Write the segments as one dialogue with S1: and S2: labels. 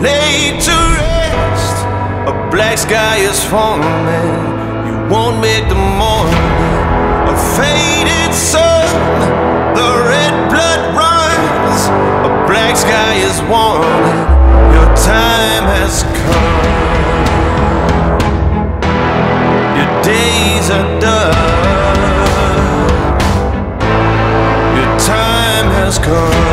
S1: laid to rest. A black sky is forming. You won't make the morning. A faded sun, the red blood runs. A black sky is warning. Your time has come. Your days are done. Your time has come.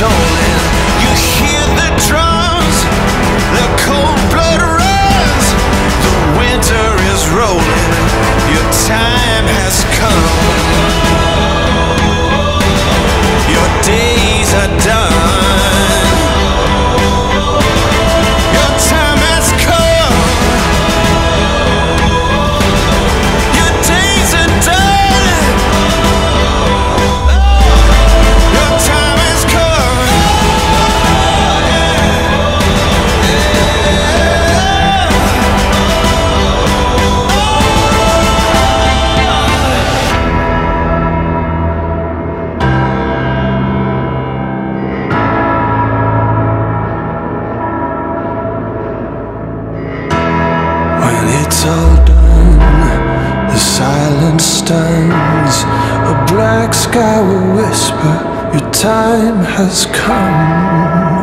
S1: Bell it's all done, the silence stuns. A black sky will whisper, Your time has come.